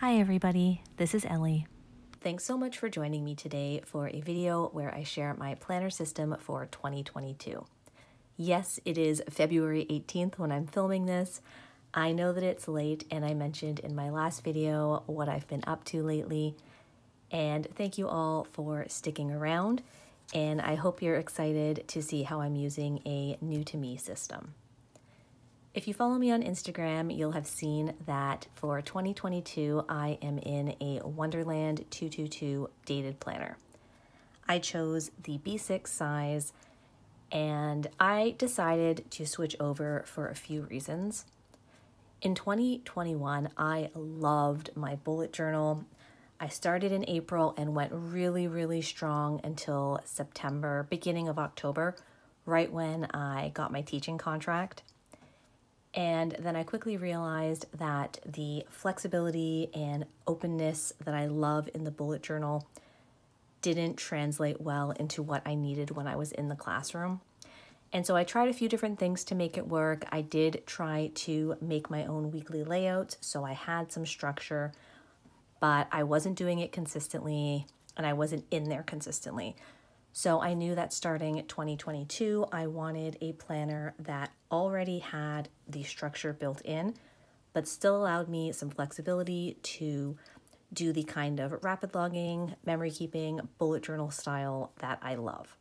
Hi everybody, this is Ellie. Thanks so much for joining me today for a video where I share my planner system for 2022. Yes, it is February 18th when I'm filming this. I know that it's late and I mentioned in my last video what I've been up to lately. And thank you all for sticking around and I hope you're excited to see how I'm using a new to me system. If you follow me on Instagram, you'll have seen that for 2022, I am in a Wonderland 222 dated planner. I chose the B6 size and I decided to switch over for a few reasons. In 2021, I loved my bullet journal. I started in April and went really, really strong until September, beginning of October, right when I got my teaching contract. And then I quickly realized that the flexibility and openness that I love in the bullet journal didn't translate well into what I needed when I was in the classroom. And so I tried a few different things to make it work. I did try to make my own weekly layouts, so I had some structure, but I wasn't doing it consistently and I wasn't in there consistently. So I knew that starting 2022, I wanted a planner that already had the structure built in, but still allowed me some flexibility to do the kind of rapid logging, memory keeping, bullet journal style that I love.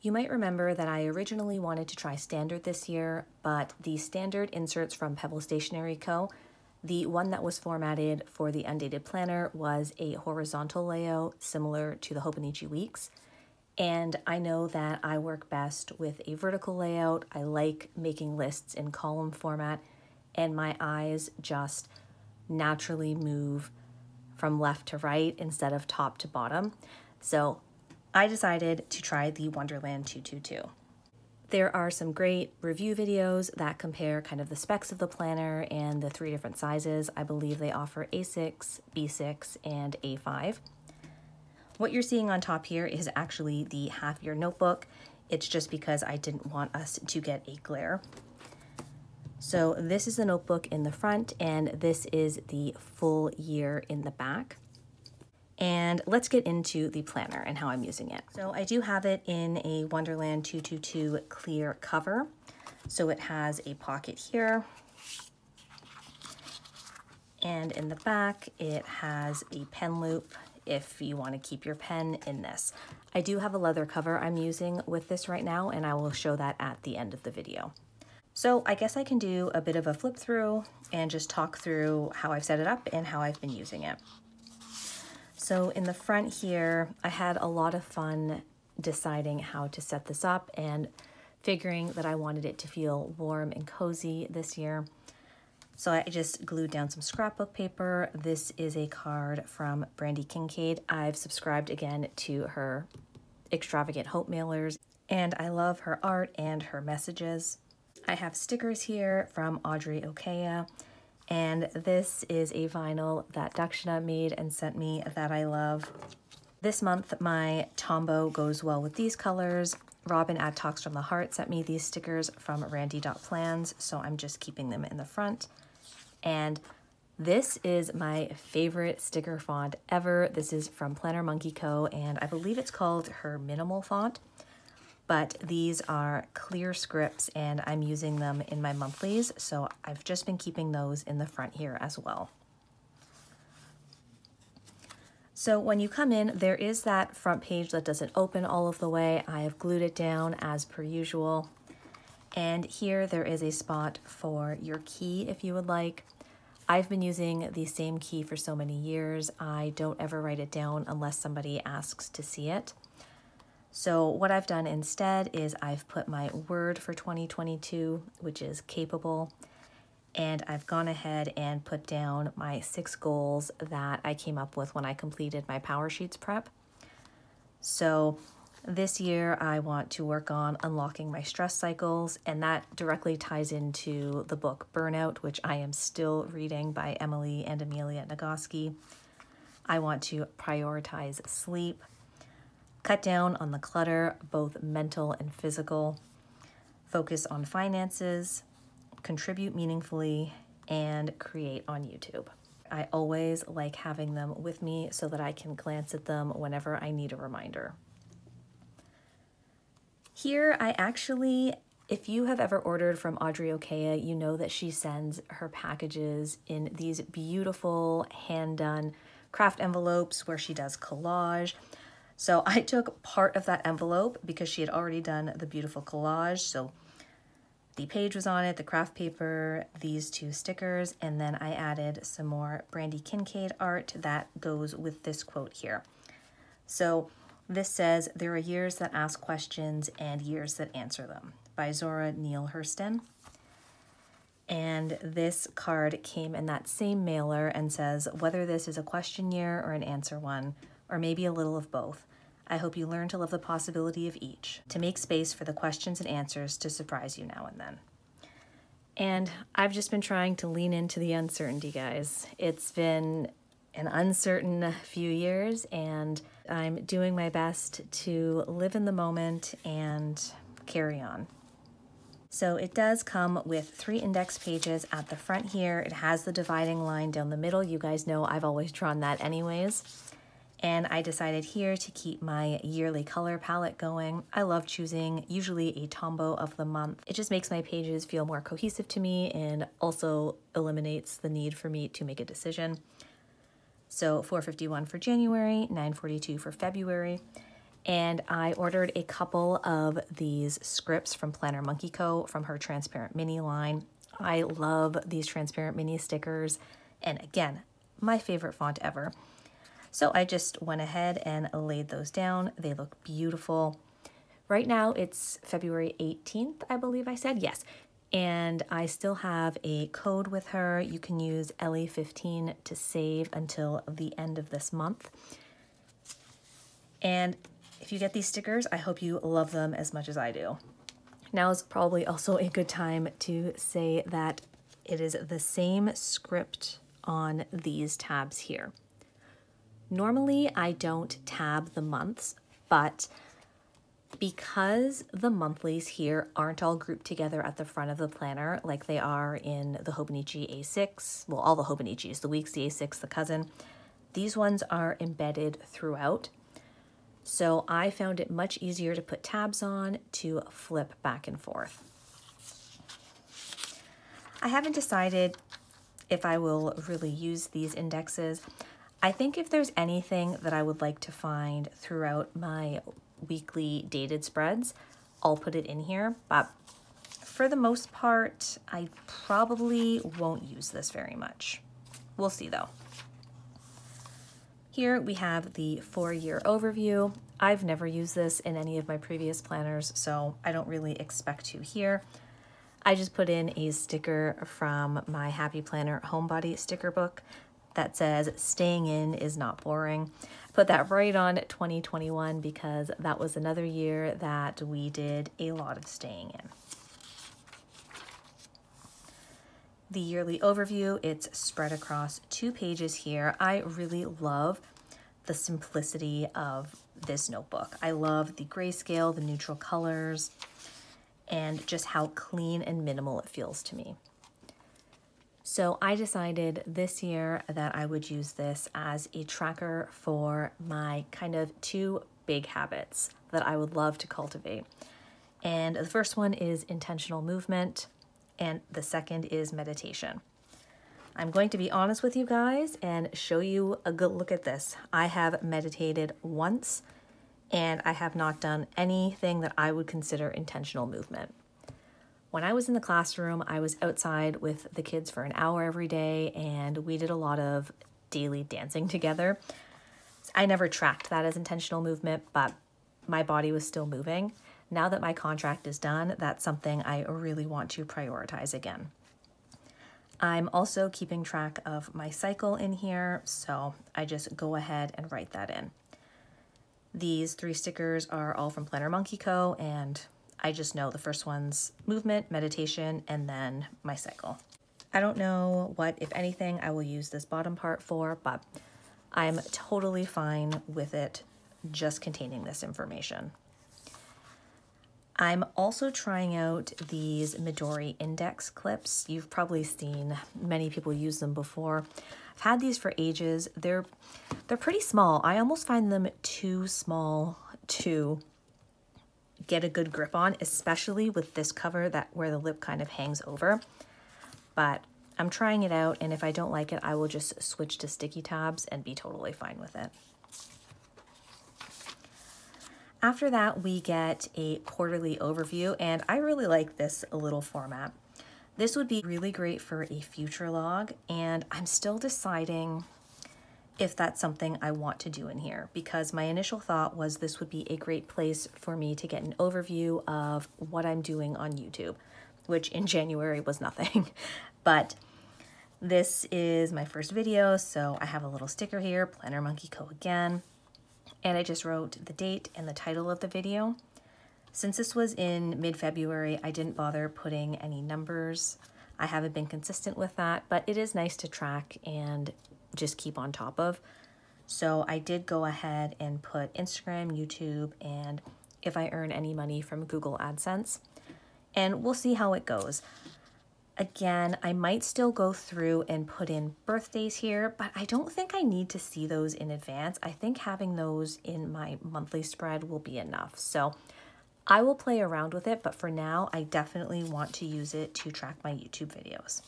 You might remember that I originally wanted to try standard this year, but the standard inserts from Pebble Stationery Co. The one that was formatted for the undated planner was a horizontal layout similar to the Hobonichi Weeks. And I know that I work best with a vertical layout. I like making lists in column format, and my eyes just naturally move from left to right instead of top to bottom. So I decided to try the Wonderland 222. There are some great review videos that compare kind of the specs of the planner and the three different sizes. I believe they offer A6, B6, and A5. What you're seeing on top here is actually the half year notebook. It's just because I didn't want us to get a glare. So this is the notebook in the front and this is the full year in the back. And let's get into the planner and how I'm using it. So I do have it in a Wonderland 222 clear cover. So it has a pocket here. And in the back, it has a pen loop if you want to keep your pen in this. I do have a leather cover I'm using with this right now, and I will show that at the end of the video. So I guess I can do a bit of a flip through and just talk through how I've set it up and how I've been using it. So in the front here, I had a lot of fun deciding how to set this up and figuring that I wanted it to feel warm and cozy this year. So I just glued down some scrapbook paper. This is a card from Brandy Kincaid. I've subscribed again to her extravagant hope mailers and I love her art and her messages. I have stickers here from Audrey Okea and this is a vinyl that Daksina made and sent me that I love. This month my Tombow goes well with these colors. Robin at Talks from the Heart sent me these stickers from Randy.plans, so I'm just keeping them in the front. And this is my favorite sticker font ever. This is from Planner Monkey Co. and I believe it's called her minimal font. But these are clear scripts and I'm using them in my monthlies. So I've just been keeping those in the front here as well. So when you come in, there is that front page that doesn't open all of the way. I have glued it down as per usual. And here there is a spot for your key if you would like. I've been using the same key for so many years. I don't ever write it down unless somebody asks to see it. So what I've done instead is I've put my word for 2022, which is capable, and I've gone ahead and put down my six goals that I came up with when I completed my Power Sheets prep. So this year, I want to work on unlocking my stress cycles, and that directly ties into the book Burnout, which I am still reading by Emily and Amelia Nagoski. I want to prioritize sleep, cut down on the clutter, both mental and physical, focus on finances, contribute meaningfully, and create on YouTube. I always like having them with me so that I can glance at them whenever I need a reminder. Here, I actually, if you have ever ordered from Audrey Okea, you know that she sends her packages in these beautiful hand-done craft envelopes where she does collage. So I took part of that envelope because she had already done the beautiful collage. So the page was on it, the craft paper, these two stickers, and then I added some more Brandy Kincaid art that goes with this quote here. So this says, There are years that ask questions and years that answer them by Zora Neale Hurston. And this card came in that same mailer and says, Whether this is a question year or an answer one, or maybe a little of both, I hope you learn to love the possibility of each, to make space for the questions and answers to surprise you now and then. And I've just been trying to lean into the uncertainty, guys. It's been an uncertain few years, and I'm doing my best to live in the moment and carry on. So it does come with three index pages at the front here. It has the dividing line down the middle. You guys know I've always drawn that anyways. And I decided here to keep my yearly color palette going. I love choosing usually a Tombow of the month. It just makes my pages feel more cohesive to me and also eliminates the need for me to make a decision. So 451 for January, 942 for February. And I ordered a couple of these scripts from Planner Monkey Co. from her Transparent Mini line. I love these Transparent Mini stickers. And again, my favorite font ever. So I just went ahead and laid those down. They look beautiful. Right now it's February 18th, I believe I said. Yes. And I still have a code with her. You can use Ellie15 to save until the end of this month. And if you get these stickers, I hope you love them as much as I do. Now is probably also a good time to say that it is the same script on these tabs here. Normally, I don't tab the months, but because the monthlies here aren't all grouped together at the front of the planner like they are in the Hobonichi A6, well, all the Hobonichis, the weeks, the A6, the cousin, these ones are embedded throughout. So I found it much easier to put tabs on to flip back and forth. I haven't decided if I will really use these indexes. I think if there's anything that I would like to find throughout my weekly dated spreads, I'll put it in here. But for the most part, I probably won't use this very much. We'll see though. Here we have the four-year overview. I've never used this in any of my previous planners, so I don't really expect to here. I just put in a sticker from my Happy Planner Homebody sticker book that says staying in is not boring. Put that right on 2021 because that was another year that we did a lot of staying in. The yearly overview, it's spread across two pages here. I really love the simplicity of this notebook. I love the grayscale, the neutral colors, and just how clean and minimal it feels to me. So I decided this year that I would use this as a tracker for my kind of two big habits that I would love to cultivate. And the first one is intentional movement, and the second is meditation. I'm going to be honest with you guys and show you a good look at this. I have meditated once and I have not done anything that I would consider intentional movement. When I was in the classroom, I was outside with the kids for an hour every day, and we did a lot of daily dancing together. I never tracked that as intentional movement, but my body was still moving. Now that my contract is done, that's something I really want to prioritize again. I'm also keeping track of my cycle in here, so I just go ahead and write that in. These three stickers are all from Planner Monkey Co. and I just know the first one's movement, meditation, and then my cycle. I don't know what, if anything, I will use this bottom part for, but I'm totally fine with it just containing this information. I'm also trying out these Midori index clips. You've probably seen many people use them before. I've had these for ages. They're they're pretty small. I almost find them too small to get a good grip on, especially with this cover that where the lip kind of hangs over. But I'm trying it out and if I don't like it, I will just switch to sticky tabs and be totally fine with it. After that, we get a quarterly overview, and I really like this little format. This would be really great for a future log, and I'm still deciding if that's something I want to do in here because my initial thought was this would be a great place for me to get an overview of what I'm doing on YouTube, which in January was nothing. but this is my first video, so I have a little sticker here, Planner Monkey Co. again and I just wrote the date and the title of the video. Since this was in mid-February, I didn't bother putting any numbers. I haven't been consistent with that, but it is nice to track and just keep on top of. So I did go ahead and put Instagram, YouTube, and if I earn any money from Google AdSense. And we'll see how it goes. Again, I might still go through and put in birthdays here, but I don't think I need to see those in advance. I think having those in my monthly spread will be enough. So I will play around with it, but for now, I definitely want to use it to track my YouTube videos.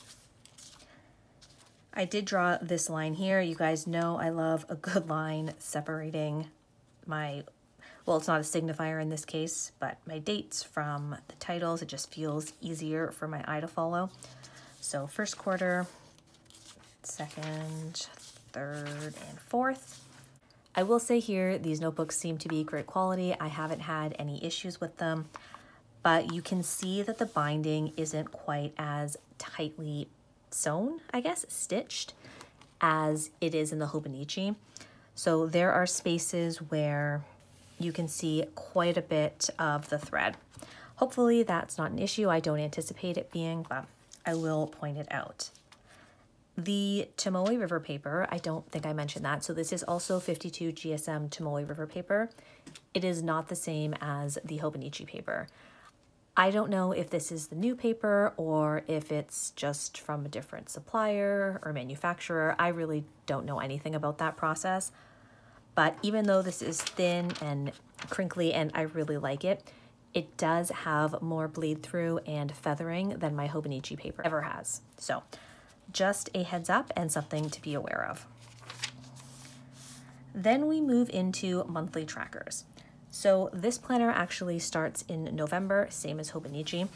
I did draw this line here. You guys know I love a good line separating my well, it's not a signifier in this case, but my dates from the titles, it just feels easier for my eye to follow. So first quarter, second, third, and fourth. I will say here, these notebooks seem to be great quality. I haven't had any issues with them, but you can see that the binding isn't quite as tightly sewn, I guess, stitched, as it is in the Hobonichi. So there are spaces where you can see quite a bit of the thread. Hopefully that's not an issue. I don't anticipate it being, but I will point it out. The Tomoe River paper, I don't think I mentioned that. So this is also 52 GSM Tomoe River paper. It is not the same as the Hobonichi paper. I don't know if this is the new paper or if it's just from a different supplier or manufacturer. I really don't know anything about that process. But even though this is thin and crinkly and I really like it, it does have more bleed through and feathering than my Hobonichi paper ever has. So just a heads up and something to be aware of. Then we move into monthly trackers. So this planner actually starts in November, same as Hobonichi,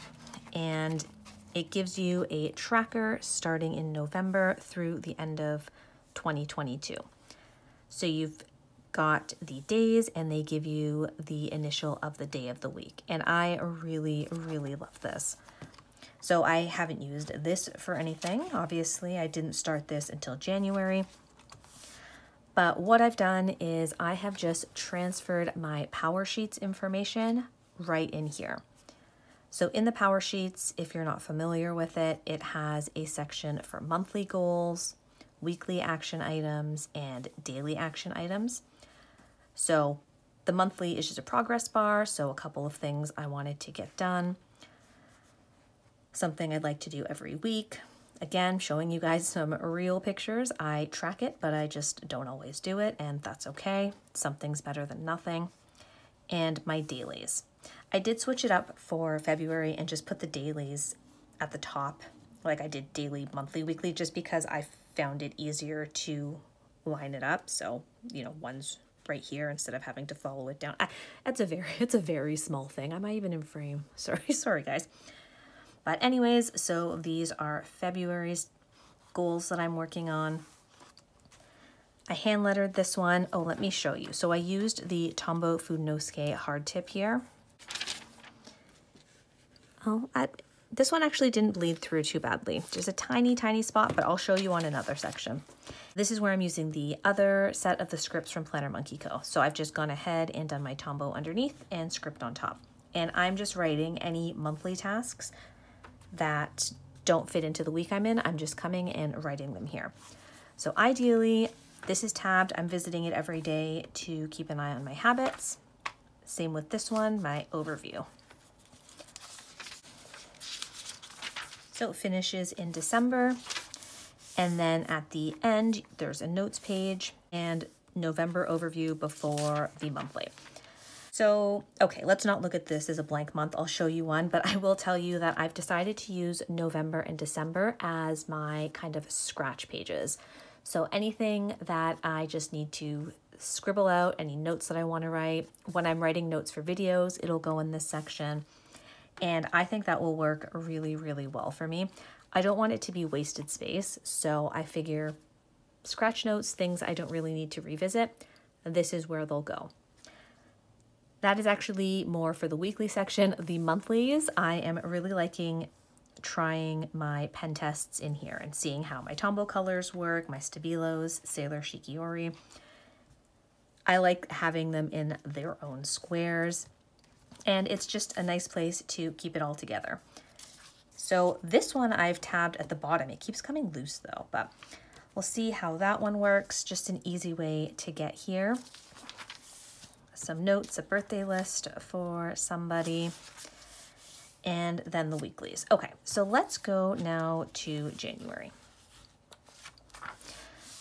and it gives you a tracker starting in November through the end of 2022. So you've got the days and they give you the initial of the day of the week. And I really, really love this. So I haven't used this for anything. Obviously, I didn't start this until January. But what I've done is I have just transferred my Power Sheets information right in here. So in the Power Sheets, if you're not familiar with it, it has a section for monthly goals, weekly action items, and daily action items. So the monthly is just a progress bar, so a couple of things I wanted to get done. Something I'd like to do every week. Again, showing you guys some real pictures. I track it, but I just don't always do it, and that's okay. Something's better than nothing. And my dailies. I did switch it up for February and just put the dailies at the top, like I did daily, monthly, weekly, just because I found it easier to line it up. So, you know, one's right here instead of having to follow it down. I, it's a very, it's a very small thing. Am I even in frame? Sorry, sorry guys. But anyways, so these are February's goals that I'm working on. I hand lettered this one. Oh, let me show you. So I used the Tombow Fudenosuke hard tip here. Oh, I, this one actually didn't bleed through too badly. There's a tiny, tiny spot, but I'll show you on another section. This is where I'm using the other set of the scripts from Planner Monkey Co. So I've just gone ahead and done my Tombow underneath and script on top. And I'm just writing any monthly tasks that don't fit into the week I'm in, I'm just coming and writing them here. So ideally, this is tabbed. I'm visiting it every day to keep an eye on my habits. Same with this one, my overview. So it finishes in December. And then at the end, there's a notes page and November overview before the monthly. So, okay, let's not look at this as a blank month. I'll show you one, but I will tell you that I've decided to use November and December as my kind of scratch pages. So anything that I just need to scribble out, any notes that I want to write. When I'm writing notes for videos, it'll go in this section. And I think that will work really, really well for me. I don't want it to be wasted space, so I figure scratch notes, things I don't really need to revisit, this is where they'll go. That is actually more for the weekly section. The monthlies, I am really liking trying my pen tests in here and seeing how my Tombow colors work, my Stabilos, Sailor Shikiori. I like having them in their own squares and it's just a nice place to keep it all together. So this one I've tabbed at the bottom. It keeps coming loose though, but we'll see how that one works. Just an easy way to get here. Some notes, a birthday list for somebody, and then the weeklies. Okay, so let's go now to January.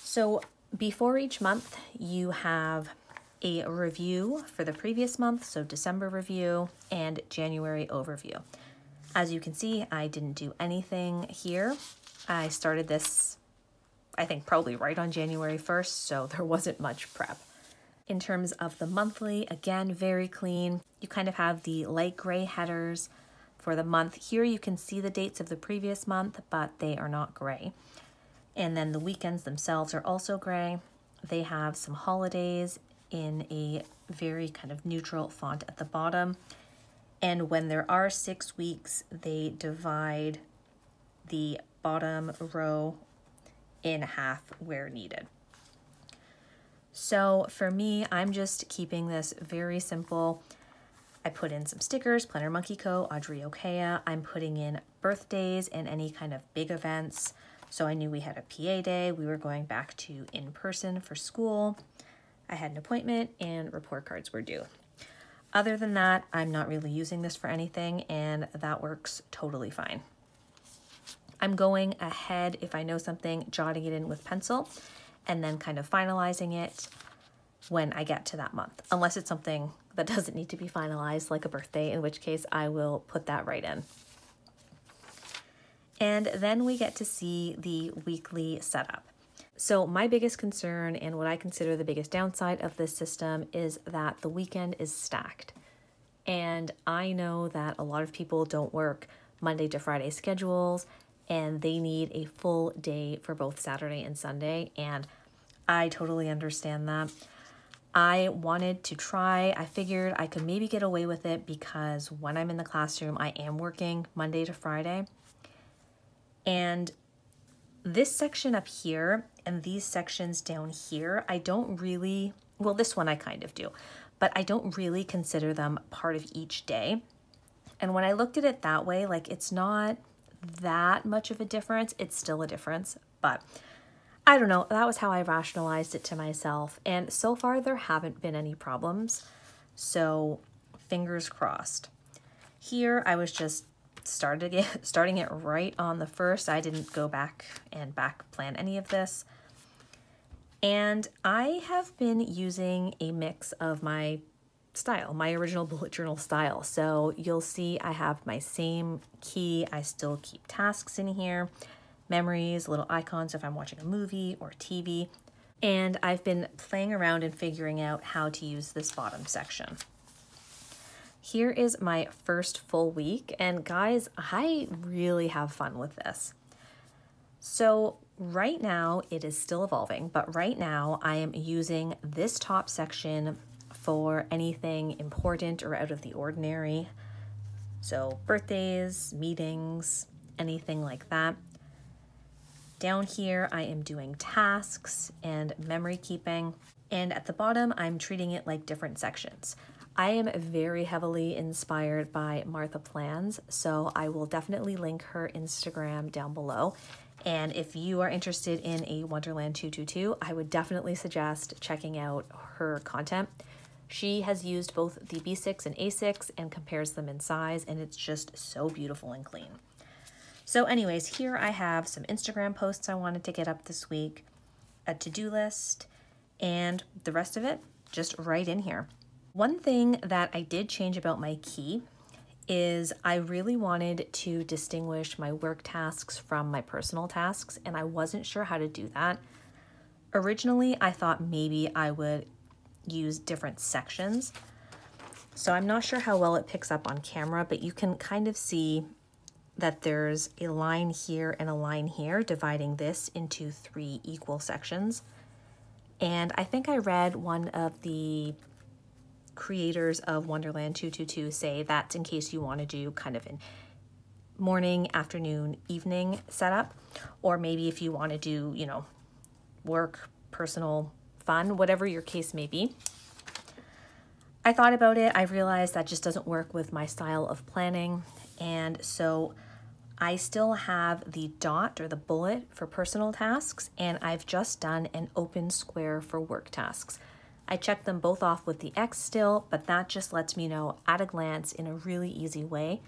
So before each month, you have a review for the previous month, so December review and January overview. As you can see, I didn't do anything here. I started this, I think probably right on January 1st, so there wasn't much prep. In terms of the monthly, again, very clean. You kind of have the light gray headers for the month. Here you can see the dates of the previous month, but they are not gray. And then the weekends themselves are also gray. They have some holidays in a very kind of neutral font at the bottom. And when there are six weeks, they divide the bottom row in half where needed. So for me, I'm just keeping this very simple. I put in some stickers, Planner Monkey Co., Audrey Okea. I'm putting in birthdays and any kind of big events. So I knew we had a PA day. We were going back to in person for school. I had an appointment and report cards were due. Other than that, I'm not really using this for anything and that works totally fine. I'm going ahead, if I know something, jotting it in with pencil and then kind of finalizing it when I get to that month, unless it's something that doesn't need to be finalized, like a birthday, in which case I will put that right in. And then we get to see the weekly setup. So my biggest concern and what I consider the biggest downside of this system is that the weekend is stacked. And I know that a lot of people don't work Monday to Friday schedules and they need a full day for both Saturday and Sunday. And I totally understand that. I wanted to try, I figured I could maybe get away with it because when I'm in the classroom, I am working Monday to Friday. And this section up here and these sections down here, I don't really, well, this one I kind of do, but I don't really consider them part of each day. And when I looked at it that way, like it's not that much of a difference. It's still a difference, but I don't know. That was how I rationalized it to myself. And so far, there haven't been any problems. So fingers crossed. Here, I was just started it, starting it right on the first. I didn't go back and back plan any of this. And I have been using a mix of my style, my original bullet journal style. So you'll see I have my same key. I still keep tasks in here, memories, little icons if I'm watching a movie or TV. And I've been playing around and figuring out how to use this bottom section. Here is my first full week, and guys, I really have fun with this. So right now, it is still evolving, but right now I am using this top section for anything important or out of the ordinary. So birthdays, meetings, anything like that. Down here, I am doing tasks and memory keeping. And at the bottom, I'm treating it like different sections. I am very heavily inspired by Martha Plans, so I will definitely link her Instagram down below. And if you are interested in a Wonderland 222, I would definitely suggest checking out her content. She has used both the B6 and A6 and compares them in size, and it's just so beautiful and clean. So anyways, here I have some Instagram posts I wanted to get up this week, a to-do list, and the rest of it just right in here. One thing that I did change about my key is I really wanted to distinguish my work tasks from my personal tasks, and I wasn't sure how to do that. Originally, I thought maybe I would use different sections. So I'm not sure how well it picks up on camera, but you can kind of see that there's a line here and a line here dividing this into three equal sections. And I think I read one of the creators of Wonderland 222 say that's in case you want to do kind of an morning, afternoon, evening setup, or maybe if you want to do, you know, work, personal, fun, whatever your case may be. I thought about it. I realized that just doesn't work with my style of planning. And so I still have the dot or the bullet for personal tasks, and I've just done an open square for work tasks. I checked them both off with the X still, but that just lets me know at a glance in a really easy way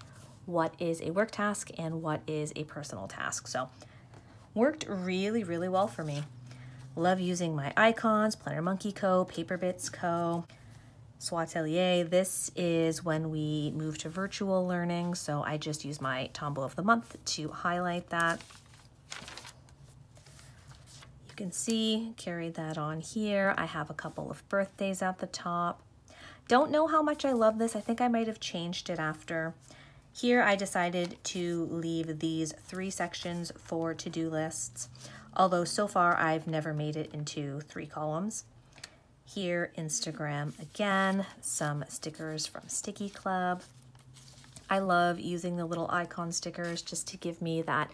what is a work task and what is a personal task. So worked really, really well for me. Love using my icons, Planner Monkey Co., Paper Bits Co., Swatelier. This is when we move to virtual learning, so I just use my Tombow of the Month to highlight that. You can see, carried that on here. I have a couple of birthdays at the top. Don't know how much I love this. I think I might have changed it after. Here I decided to leave these three sections for to-do lists, although so far I've never made it into three columns. Here, Instagram again, some stickers from Sticky Club. I love using the little icon stickers just to give me that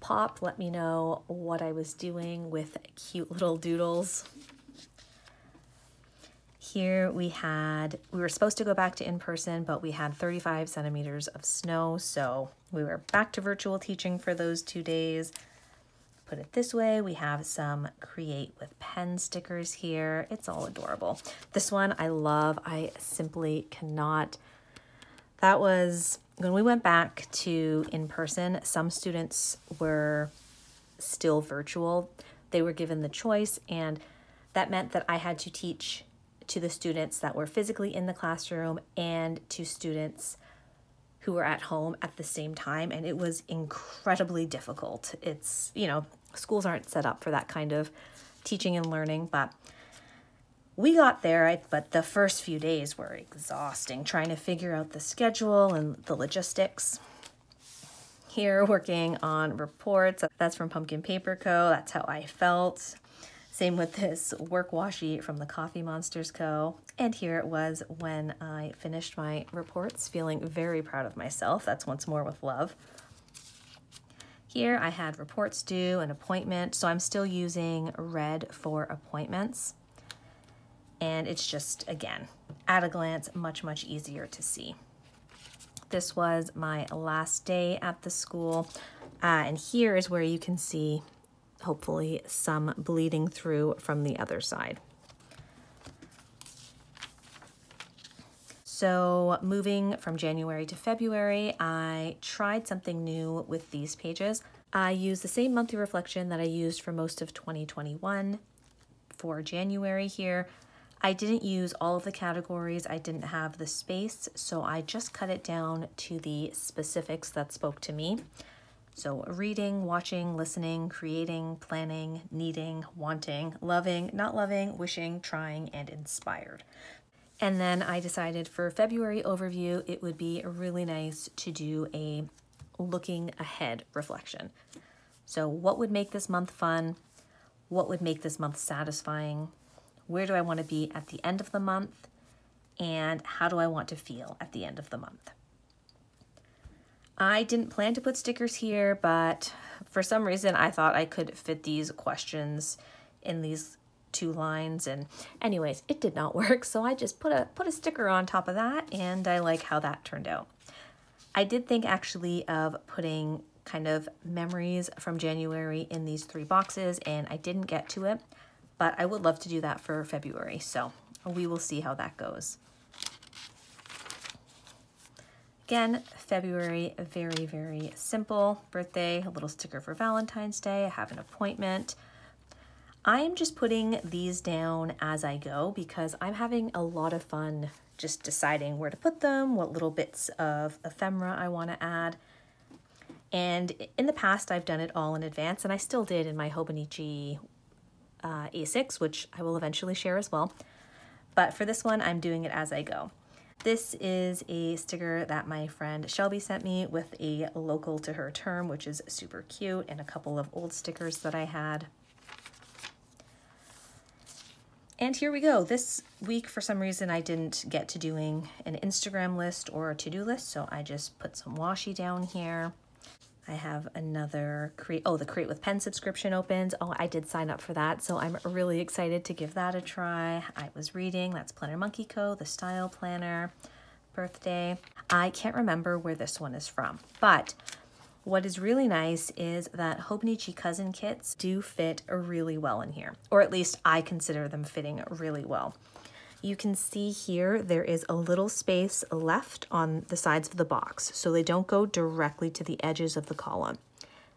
pop. Let me know what I was doing with cute little doodles. Here we had, we were supposed to go back to in-person, but we had 35 centimeters of snow, so we were back to virtual teaching for those two days. Put it this way, we have some create with pen stickers here. It's all adorable. This one I love, I simply cannot. That was, when we went back to in-person, some students were still virtual. They were given the choice and that meant that I had to teach to the students that were physically in the classroom and to students who were at home at the same time and it was incredibly difficult. It's, you know, schools aren't set up for that kind of teaching and learning, but we got there, but the first few days were exhausting trying to figure out the schedule and the logistics. Here working on reports, that's from Pumpkin Paper Co. That's how I felt. Same with this work washi from the Coffee Monsters Co. And here it was when I finished my reports, feeling very proud of myself. That's once more with love. Here I had reports due, an appointment, so I'm still using red for appointments. And it's just, again, at a glance, much, much easier to see. This was my last day at the school. Uh, and here is where you can see hopefully some bleeding through from the other side. So moving from January to February, I tried something new with these pages. I used the same monthly reflection that I used for most of 2021 for January here. I didn't use all of the categories. I didn't have the space, so I just cut it down to the specifics that spoke to me. So reading, watching, listening, creating, planning, needing, wanting, loving, not loving, wishing, trying, and inspired. And then I decided for February overview, it would be really nice to do a looking ahead reflection. So what would make this month fun? What would make this month satisfying? Where do I want to be at the end of the month? And how do I want to feel at the end of the month? I didn't plan to put stickers here, but for some reason I thought I could fit these questions in these two lines and anyways it did not work so I just put a put a sticker on top of that and I like how that turned out. I did think actually of putting kind of memories from January in these three boxes and I didn't get to it but I would love to do that for February so we will see how that goes. Again, February, very, very simple. Birthday, a little sticker for Valentine's Day. I have an appointment. I'm just putting these down as I go because I'm having a lot of fun just deciding where to put them, what little bits of ephemera I want to add. And in the past, I've done it all in advance, and I still did in my Hobonichi uh, A6, which I will eventually share as well. But for this one, I'm doing it as I go. This is a sticker that my friend Shelby sent me with a local to her term, which is super cute, and a couple of old stickers that I had. And here we go. This week, for some reason, I didn't get to doing an Instagram list or a to-do list, so I just put some washi down here. I have another create, oh, the Create with Pen subscription opens. Oh, I did sign up for that, so I'm really excited to give that a try. I was reading, that's Planner Monkey Co., the Style Planner, Birthday. I can't remember where this one is from, but what is really nice is that Hobonichi Cousin kits do fit really well in here, or at least I consider them fitting really well. You can see here there is a little space left on the sides of the box, so they don't go directly to the edges of the column.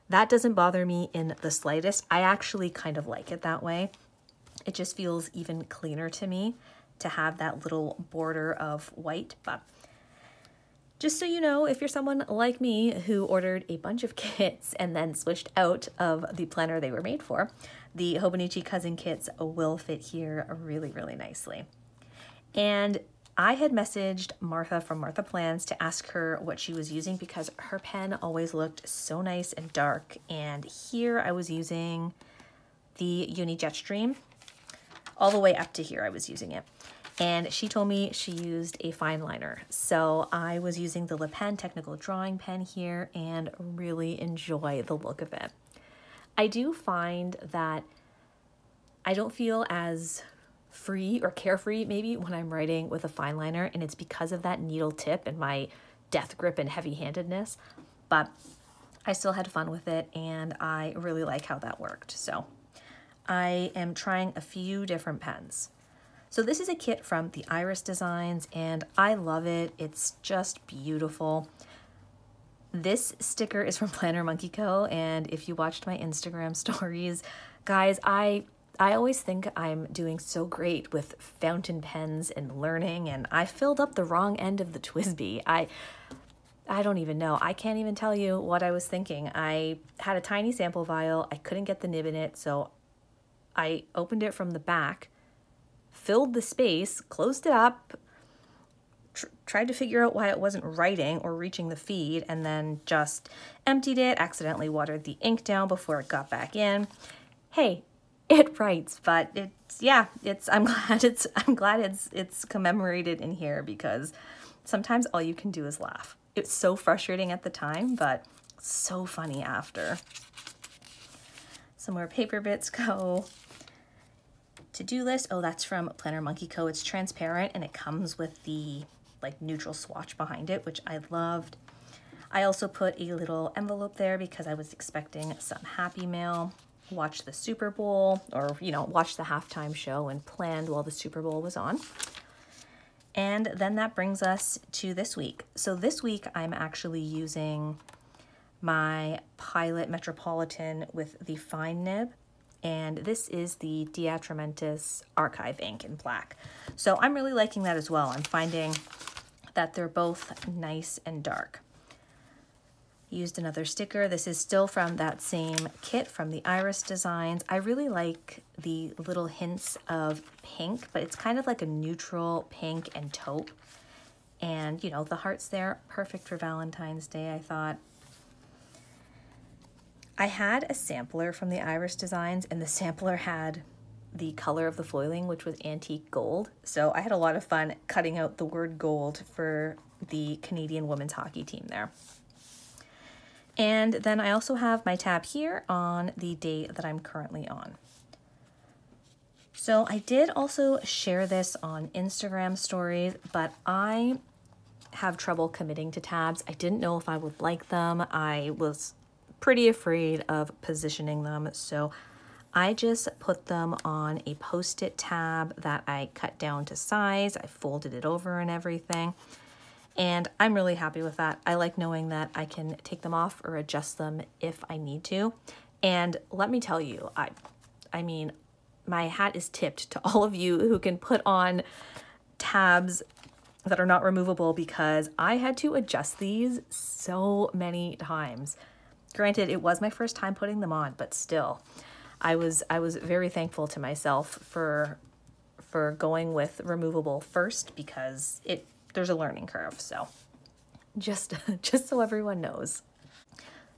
That doesn't bother me in the slightest. I actually kind of like it that way. It just feels even cleaner to me to have that little border of white, but just so you know, if you're someone like me who ordered a bunch of kits and then switched out of the planner they were made for, the Hobonichi Cousin kits will fit here really, really nicely. And I had messaged Martha from Martha Plans to ask her what she was using because her pen always looked so nice and dark. And here I was using the Uni Jetstream. All the way up to here I was using it. And she told me she used a fine liner. So I was using the Le Pen Technical Drawing Pen here and really enjoy the look of it. I do find that I don't feel as free or carefree maybe when I'm writing with a fine liner and it's because of that needle tip and my death grip and heavy handedness but I still had fun with it and I really like how that worked. So I am trying a few different pens. So this is a kit from the Iris Designs and I love it. It's just beautiful. This sticker is from Planner Monkey Co. And if you watched my Instagram stories, guys, I I always think I'm doing so great with fountain pens and learning, and I filled up the wrong end of the TWSBI. I I don't even know. I can't even tell you what I was thinking. I had a tiny sample vial. I couldn't get the nib in it, so I opened it from the back, filled the space, closed it up, tr tried to figure out why it wasn't writing or reaching the feed, and then just emptied it, accidentally watered the ink down before it got back in. Hey, it writes, but it's yeah, it's I'm glad it's I'm glad it's it's commemorated in here because sometimes all you can do is laugh. It's so frustrating at the time, but so funny after. Some more paper bits go. To-do list, oh, that's from Planner Monkey Co. It's transparent and it comes with the like neutral swatch behind it, which I loved. I also put a little envelope there because I was expecting some happy mail watched the Super Bowl or, you know, watched the halftime show and planned while the Super Bowl was on. And then that brings us to this week. So this week I'm actually using my Pilot Metropolitan with the fine nib. And this is the De Atramentis Archive ink in black. So I'm really liking that as well. I'm finding that they're both nice and dark used another sticker. This is still from that same kit from the Iris Designs. I really like the little hints of pink, but it's kind of like a neutral pink and taupe. And, you know, the heart's there, perfect for Valentine's Day, I thought. I had a sampler from the Iris Designs, and the sampler had the color of the foiling, which was antique gold. So I had a lot of fun cutting out the word gold for the Canadian women's hockey team there. And then I also have my tab here on the date that I'm currently on. So I did also share this on Instagram stories, but I have trouble committing to tabs. I didn't know if I would like them. I was pretty afraid of positioning them. So I just put them on a post-it tab that I cut down to size. I folded it over and everything. And I'm really happy with that. I like knowing that I can take them off or adjust them if I need to. And let me tell you, I, I mean, my hat is tipped to all of you who can put on tabs that are not removable because I had to adjust these so many times. Granted, it was my first time putting them on, but still, I was I was very thankful to myself for for going with removable first because it there's a learning curve. So just just so everyone knows.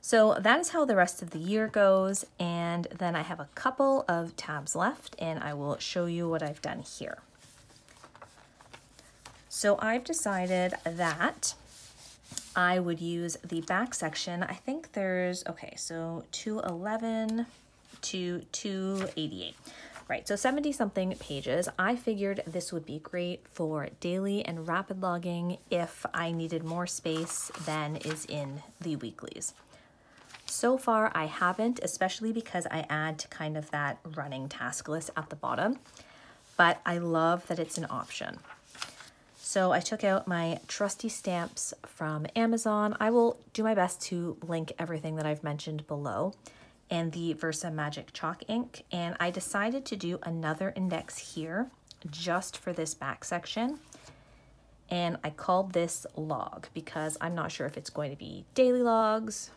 So that is how the rest of the year goes. And then I have a couple of tabs left and I will show you what I've done here. So I've decided that I would use the back section. I think there's, okay, so 211 to 288. Right, so 70 something pages. I figured this would be great for daily and rapid logging if I needed more space than is in the weeklies. So far, I haven't, especially because I add to kind of that running task list at the bottom, but I love that it's an option. So I took out my trusty stamps from Amazon. I will do my best to link everything that I've mentioned below and the Versa Magic Chalk ink. And I decided to do another index here just for this back section. And I called this log because I'm not sure if it's going to be daily logs,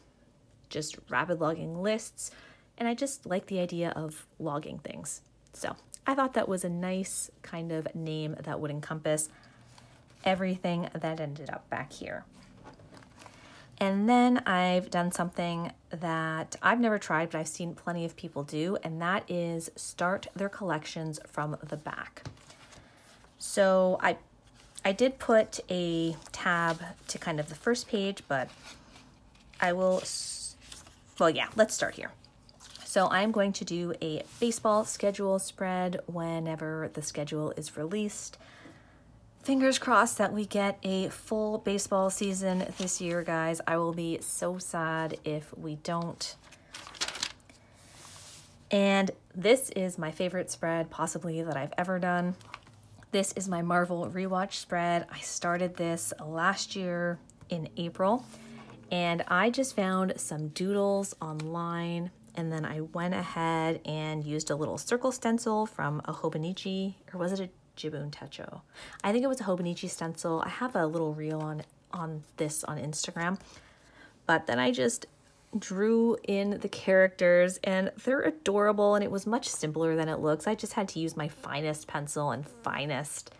just rapid logging lists. And I just like the idea of logging things. So I thought that was a nice kind of name that would encompass everything that ended up back here. And then I've done something that I've never tried, but I've seen plenty of people do, and that is start their collections from the back. So I, I did put a tab to kind of the first page, but I will, well, yeah, let's start here. So I'm going to do a baseball schedule spread whenever the schedule is released fingers crossed that we get a full baseball season this year, guys. I will be so sad if we don't. And this is my favorite spread possibly that I've ever done. This is my Marvel rewatch spread. I started this last year in April and I just found some doodles online and then I went ahead and used a little circle stencil from a Hobonichi, or was it a Jibun Techo. I think it was a Hobonichi stencil. I have a little reel on, on this on Instagram. But then I just drew in the characters and they're adorable and it was much simpler than it looks. I just had to use my finest pencil and finest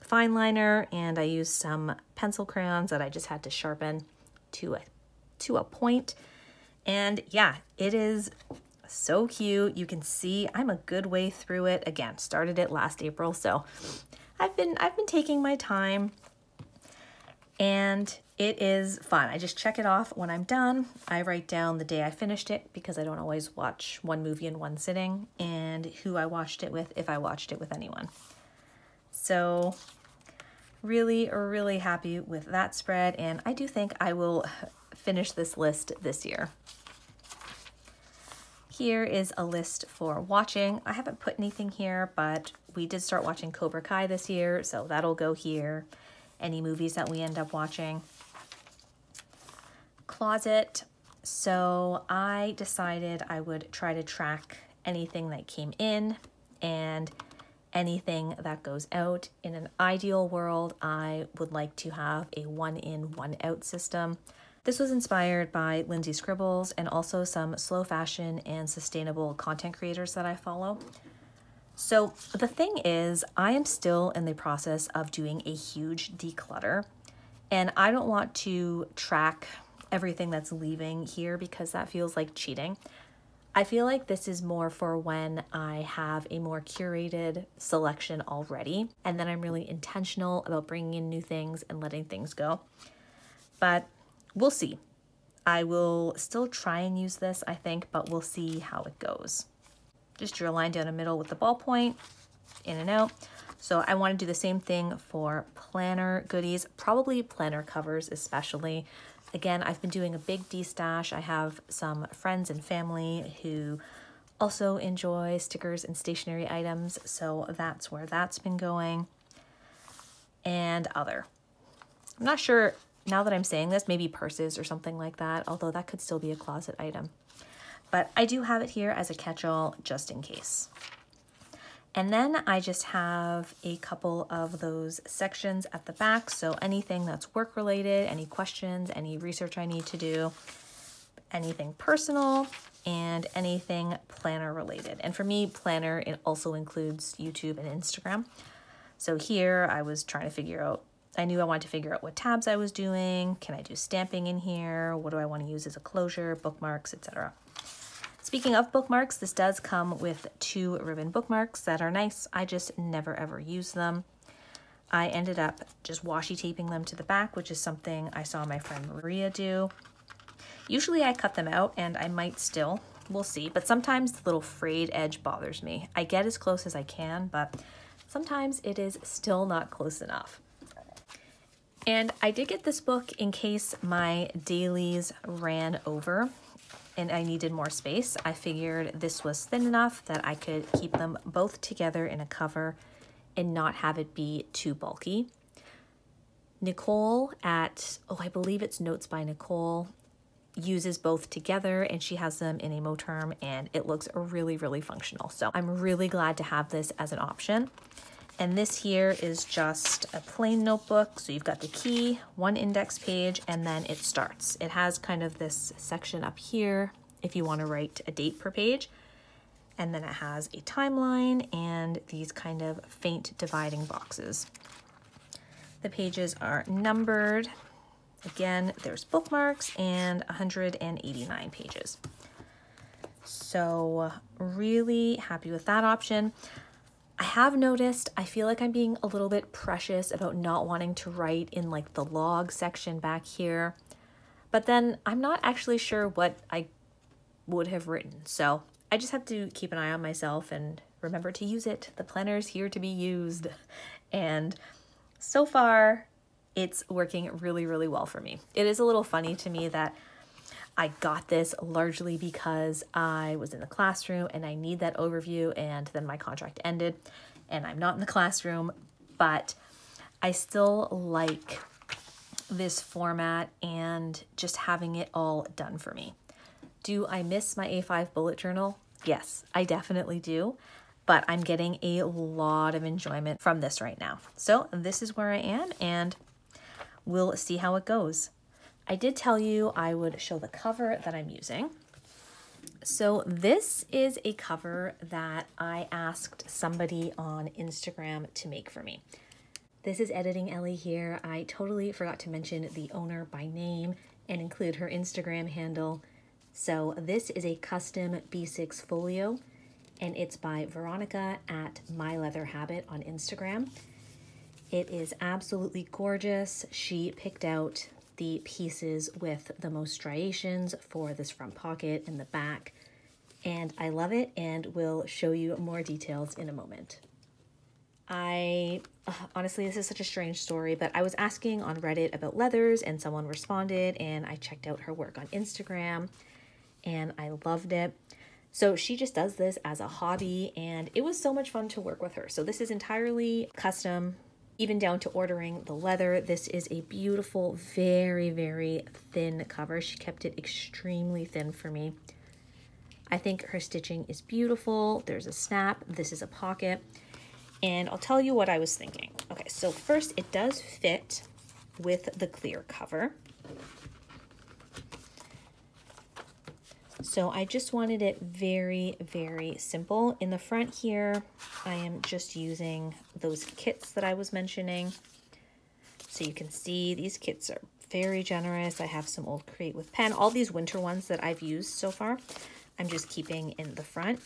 fine liner and I used some pencil crayons that I just had to sharpen to a, to a point. And yeah, it is so cute. You can see I'm a good way through it. Again, started it last April, so I've been I've been taking my time and it is fun. I just check it off when I'm done. I write down the day I finished it because I don't always watch one movie in one sitting and who I watched it with if I watched it with anyone. So really, really happy with that spread and I do think I will finish this list this year. Here is a list for watching. I haven't put anything here, but we did start watching Cobra Kai this year, so that'll go here. Any movies that we end up watching. Closet. So I decided I would try to track anything that came in and anything that goes out. In an ideal world, I would like to have a one in, one out system. This was inspired by Lindsey Scribbles and also some slow fashion and sustainable content creators that I follow. So the thing is, I am still in the process of doing a huge declutter and I don't want to track everything that's leaving here because that feels like cheating. I feel like this is more for when I have a more curated selection already and then I'm really intentional about bringing in new things and letting things go. But we'll see. I will still try and use this, I think, but we'll see how it goes. Just drew a line down the middle with the ballpoint, in and out. So I want to do the same thing for planner goodies, probably planner covers especially. Again, I've been doing a big destash. I have some friends and family who also enjoy stickers and stationery items, so that's where that's been going. And other. I'm not sure now that I'm saying this, maybe purses or something like that, although that could still be a closet item. But I do have it here as a catch-all just in case. And then I just have a couple of those sections at the back. So anything that's work related, any questions, any research I need to do, anything personal, and anything planner related. And for me, planner, it also includes YouTube and Instagram. So here I was trying to figure out, I knew I wanted to figure out what tabs I was doing. Can I do stamping in here? What do I want to use as a closure, bookmarks, etc. Speaking of bookmarks, this does come with two ribbon bookmarks that are nice. I just never ever use them. I ended up just washi taping them to the back, which is something I saw my friend Maria do. Usually I cut them out and I might still, we'll see, but sometimes the little frayed edge bothers me. I get as close as I can, but sometimes it is still not close enough. And I did get this book in case my dailies ran over and I needed more space, I figured this was thin enough that I could keep them both together in a cover and not have it be too bulky. Nichole at, oh, I believe it's Notes by Nichole, uses both together and she has them in a Moterm and it looks really, really functional. So I'm really glad to have this as an option. And this here is just a plain notebook. So you've got the key, one index page, and then it starts. It has kind of this section up here if you want to write a date per page. And then it has a timeline and these kind of faint dividing boxes. The pages are numbered. Again, there's bookmarks and 189 pages. So really happy with that option. I have noticed I feel like I'm being a little bit precious about not wanting to write in like the log section back here. But then I'm not actually sure what I would have written. So I just have to keep an eye on myself and remember to use it. The planner's here to be used. And so far, it's working really, really well for me. It is a little funny to me that I got this largely because I was in the classroom and I need that overview and then my contract ended and I'm not in the classroom, but I still like this format and just having it all done for me. Do I miss my A5 bullet journal? Yes, I definitely do, but I'm getting a lot of enjoyment from this right now. So this is where I am and we'll see how it goes. I did tell you I would show the cover that I'm using. So this is a cover that I asked somebody on Instagram to make for me. This is Editing Ellie here. I totally forgot to mention the owner by name and include her Instagram handle. So this is a custom B6 folio and it's by Veronica at My Leather Habit on Instagram. It is absolutely gorgeous. She picked out the pieces with the most striations for this front pocket and the back. And I love it and will show you more details in a moment. I, honestly, this is such a strange story, but I was asking on Reddit about leathers and someone responded and I checked out her work on Instagram and I loved it. So she just does this as a hobby and it was so much fun to work with her. So this is entirely custom even down to ordering the leather. This is a beautiful, very, very thin cover. She kept it extremely thin for me. I think her stitching is beautiful. There's a snap. This is a pocket. And I'll tell you what I was thinking. Okay, so first it does fit with the clear cover. So I just wanted it very, very simple. In the front here, I am just using those kits that I was mentioning. So you can see these kits are very generous. I have some old Create with Pen. All these winter ones that I've used so far, I'm just keeping in the front.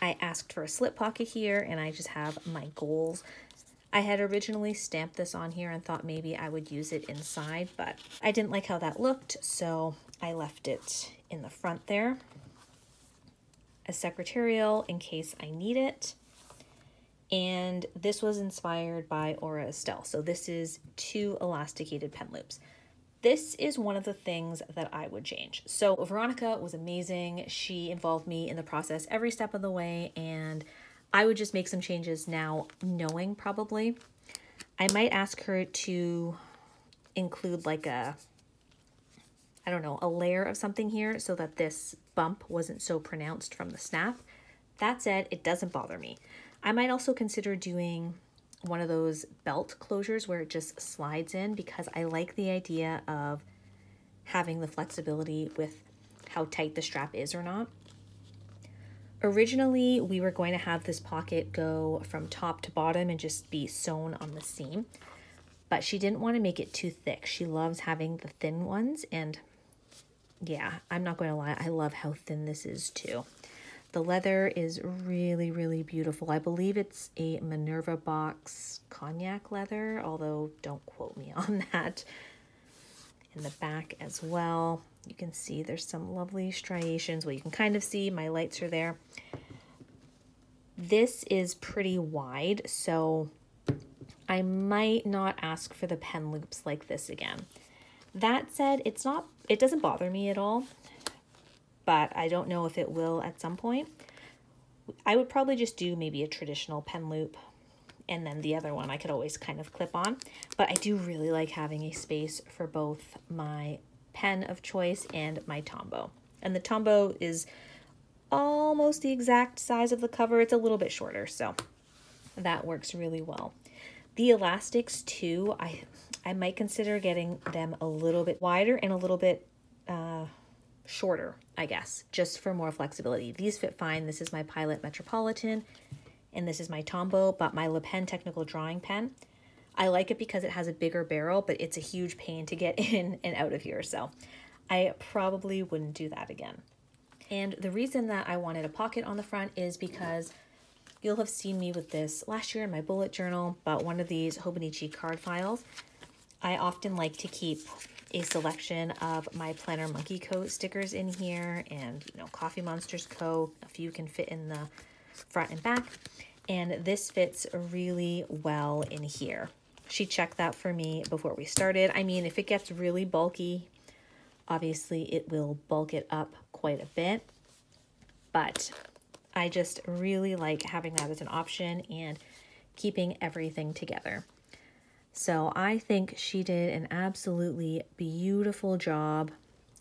I asked for a slip pocket here and I just have my goals. I had originally stamped this on here and thought maybe I would use it inside, but I didn't like how that looked, so I left it in the front there. A secretarial in case I need it. And this was inspired by Aura Estelle. So this is two elasticated pen loops. This is one of the things that I would change. So Veronica was amazing. She involved me in the process every step of the way and I would just make some changes now knowing probably I might ask her to include like a, I don't know, a layer of something here so that this bump wasn't so pronounced from the snap. That said, it doesn't bother me. I might also consider doing one of those belt closures where it just slides in because I like the idea of having the flexibility with how tight the strap is or not. Originally, we were going to have this pocket go from top to bottom and just be sewn on the seam, but she didn't want to make it too thick. She loves having the thin ones, and yeah, I'm not going to lie, I love how thin this is too. The leather is really, really beautiful. I believe it's a Minerva box cognac leather, although don't quote me on that. In the back as well, you can see there's some lovely striations. Well, you can kind of see my lights are there. This is pretty wide, so I might not ask for the pen loops like this again. That said, it's not, it doesn't bother me at all but I don't know if it will at some point. I would probably just do maybe a traditional pen loop and then the other one I could always kind of clip on. But I do really like having a space for both my pen of choice and my Tombow. And the Tombow is almost the exact size of the cover. It's a little bit shorter, so that works really well. The elastics too, I I might consider getting them a little bit wider and a little bit uh, shorter, I guess, just for more flexibility. These fit fine. This is my Pilot Metropolitan, and this is my Tombow, but my Le Pen Technical Drawing Pen. I like it because it has a bigger barrel, but it's a huge pain to get in and out of here, so I probably wouldn't do that again. And the reason that I wanted a pocket on the front is because you'll have seen me with this last year in my bullet journal, but one of these Hobonichi card files. I often like to keep a selection of my Planner Monkey Co stickers in here and, you know, Coffee Monsters Co. A few can fit in the front and back. And this fits really well in here. She checked that for me before we started. I mean, if it gets really bulky, obviously it will bulk it up quite a bit. But I just really like having that as an option and keeping everything together. So I think she did an absolutely beautiful job.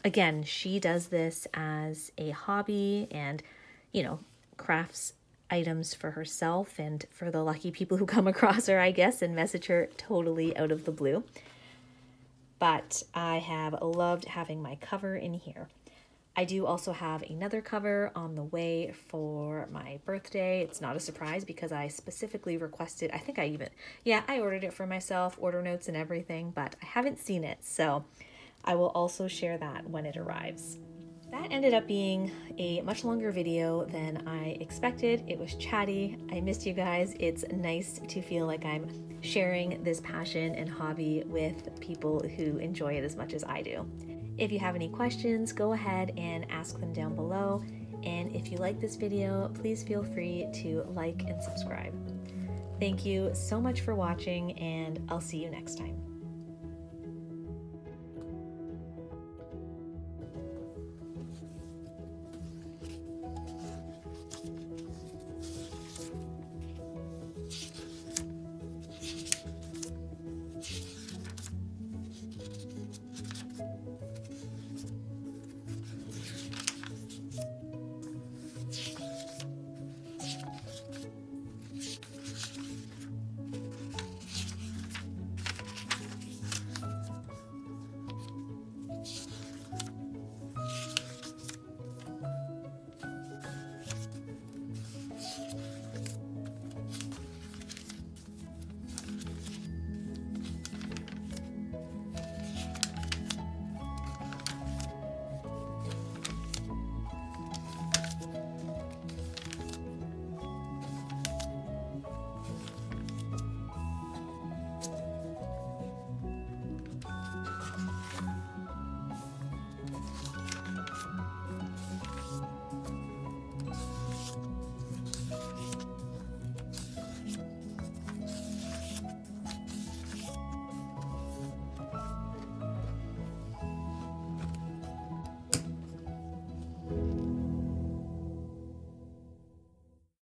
Again, she does this as a hobby and, you know, crafts items for herself and for the lucky people who come across her, I guess, and message her totally out of the blue. But I have loved having my cover in here. I do also have another cover on the way for my birthday. It's not a surprise because I specifically requested, I think I even, yeah, I ordered it for myself, order notes and everything, but I haven't seen it. So I will also share that when it arrives. That ended up being a much longer video than I expected. It was chatty. I missed you guys. It's nice to feel like I'm sharing this passion and hobby with people who enjoy it as much as I do. If you have any questions, go ahead and ask them down below. And if you like this video, please feel free to like and subscribe. Thank you so much for watching, and I'll see you next time.